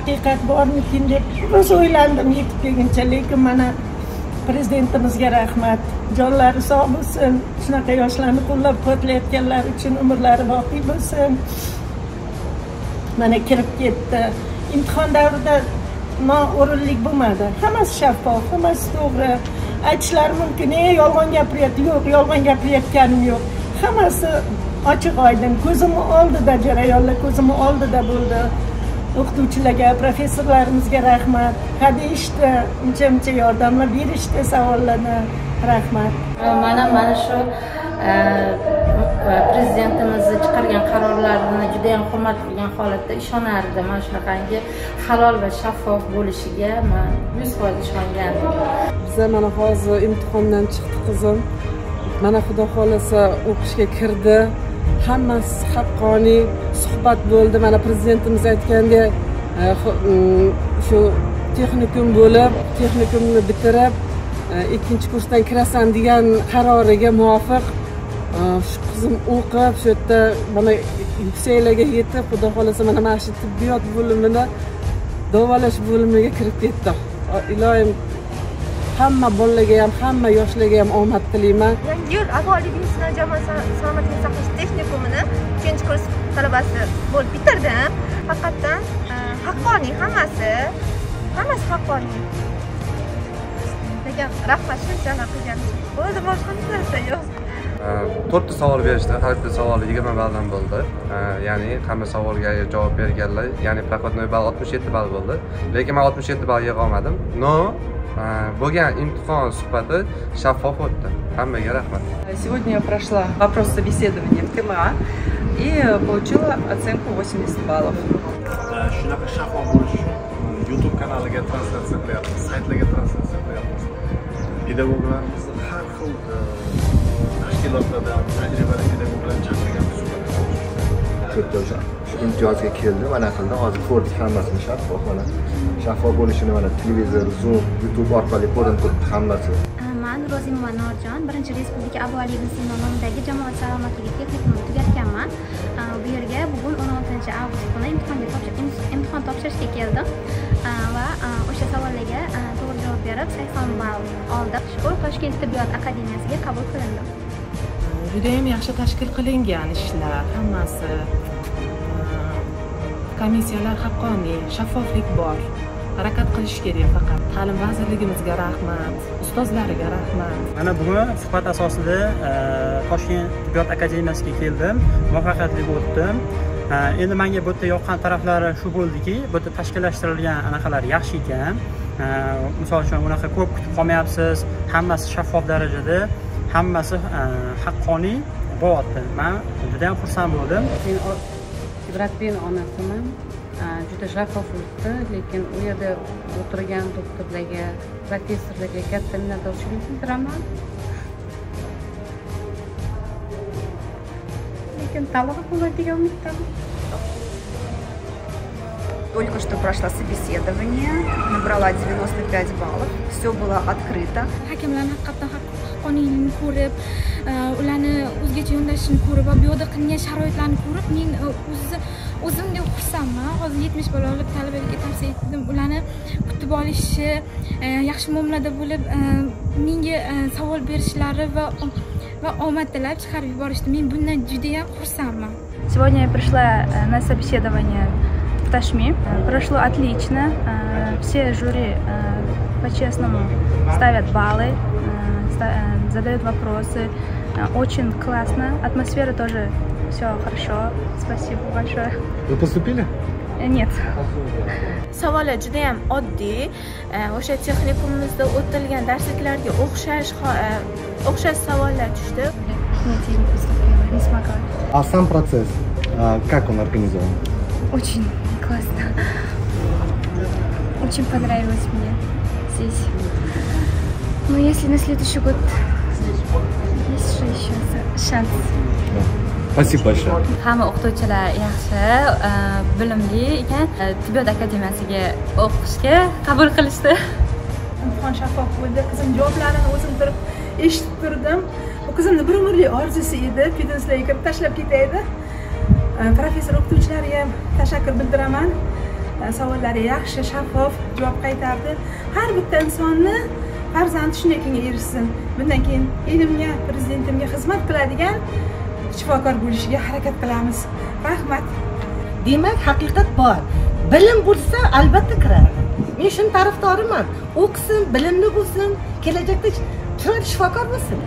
haqiqat bormikin deb rosa o'ylandim yetib kelguncha lekin mana prezidentimizga rahmat jonlari sog' bo'lsin shunaqa yoshlarni qo'llab quvvatlayotganlari uchun umrlari boqiy bo'lsin mana kirib ketdi uh, imtihon davrida noo'rinlik bo'lmadi hammasi shaffof hammasi to'g'ri aytishlari mumkin e yolg'on gapiryapti yo'q yolg'on gapirayotganim yo'q hammasi ochiq uh, oydin ko'zimni oldida jarayonlar ko'zimni oldida bo'ldi o'qituvchilarga professorlarimizga rahmat. Hadeshdi uncha muncha yordamlar berishdi savollarni rahmat. Mana mana shu prezidentimizni chiqargan qarorlarini juda yam hurmat qilgan holatda ishonardim. Mana shunaqangi halol va shaffof bo'lishiga man yuz foiz ishongandim. Biza mana hozir imtihondan chiqdi qizim. Mana xudo xohlasa o'qishga kirdi hammasi haqqoniy suhbat bo'ldi. Mana prezidentimiz aytgandek shu texnikum bo'lib texnikumni bitirib e, ikkinchi kursdan kirasan degan qaroriga muvofiq e, shu qizim o'qib shu yerda mana yuksaklarga yetib xudo xohlasa mana mana shu tibbiyot bo'limini davolash bo'limiga kirib ketdi iloyim hamma bolalarga ham hamma yoshlarga ham omad tilayman yangi yil aholilik meditsina jamoat salomatlik saqlash texnikumini uchinchi kurs talabasi bo'lib bitirdim haqiqatdan e, haqqoniy hammasi hammasi haqqoniy. Lekin rahmat shunchalar qilganingiz bo'ldi boshqa narsa yo'q to'rtta savol berishdi. Har bitta savol yigirma balldan bo'ldi. Ya'ni hamma savolga javob berganlar ya'ni прокатной ball oltmish yetti ball bo'ldi. Lekin man oltmish yetti ball yig'a olmadim. Но bo'lgan imtihon suhbati shaffof o'tdi. Hammaga rahmat. Сегодня я прошла вопрос собеседования в тма и получила оценку 80 баллов. Shunaqa shaffof bo'lishi uchun youtube kanaliga translyatsiya qilyapmiz saytlarga translyatsiya qilyapmiz. Pedagoglarimizni har xil tashkilotlardan tajribali pedagoglar chaqirganmiz shu yerda o'sha shu imtiyozga keldi mana qildi hozir ko'rdik hammasini shaffof mana shaffof bo'lishini mana televizor zoom youtube orqali ko'rinib turibdi hammasi. Man rozimova norjon birinchi respublika abu ali ibn sino nomidagi jamoat salomatligi texnikumini tugatganman. Bu yerga bugun o'n oltinchi avgust kuni imtihonga imtihon topshirishga keldim. Va o'sha savollarga to'g'ri javob berib sakson ball oldim shukur toshkent tibbiyot akademiyasiga qabul qilindim judayam yaxshi tashkil qilingan ishlar hammasi. Komissiyalar haqqoniy shaffoflik bor. Harakat qilish kerak faqat. Ta'lim vazirligimizga rahmat ustozlariga rahmat. Mana bugun suhbat asosida toshkent tibbiyot akademiyasiga keldim muvaffaqiyatli o'tdim. Endi menga bu yerda yoqqan taraflari shu bo'ldiki bu yerda tashkillashtirilgan anaqalar yaxshi ekan. Misol uchun unaqa ko'p kutib qolmayapsiz hammasi shaffof darajada. Hammasi haqqoniy bo'lyapti man juda yam xursand bo'ldim. Men ibratbekni onasiman. Juda shaffof o'tdi lekin u yerda o'tirgan doktorlarga professorlarga katta minnatdorchilik bildiraman. Lekin talaba bo'ladi degan umiddaman. Только что прошла собеседование, набрала 95 баллов, все было открыто. hakamlarni haqiqatdan haqqoniyligini ko'rib e, ularni o'zgacha yondashishini ko'rib va bu yoqda qilingan sharoitlarni ko'rib men e, o'zi o'zimdek xursandman. Hozir yetmish balo olib talabalarga tavsiya etdim. Ularni kutib olishi e, yaxshi muomalada bo'lib menga savol berishlari va va omad tilab chiqarib yuborishdi. Men bundan judayam xursandman. Сегодня я пришла э, на собеседование в Ташми. Прошло отлично. Э, все жюри э, по-честному ставят баллы, задают вопросы. Очень классно. Атмосфера тоже все хорошо. Спасибо большое. Вы поступили? Нет. savollar juda yam oddiy o'sha texnikumimizda o'tilgan darsliklarga o'xshash o'xshash savollar tushdi Нет, я не поступила, не смогла. А сам процесс, как он организован? Очень классно. Очень понравилось мне здесь. Но если на следующий год есть же еще шанс. Спасибо большое. hamma o'qituvchilar yaxshi bilimli ekan tibbiyot akademiyasiga o'qishga qabul qilishdi imtihon shaffof bo'ldi qizim javoblarini o'zim turib eshitib turdim bu qizimni bir umrlik orzusi edi pedagoglarga kirib tashlab ketaydi professor o'qituvchilariga ham tashakkur bildiraman savollariga yaxshi shaffof javob qaytardi har bitta insonni farzandi shunday erishsin bundan keyin elimga prezidentimga xizmat qiladigan shifokor bo'lishiga harakat qilamiz. Rahmat. Demak haqiqat bor. Bilim bo'lsa albatta kiradi men shuni tarafdoriman. O'qisin bilimli bo'lsin kelajakda chiroyli shifokor bo'lsin.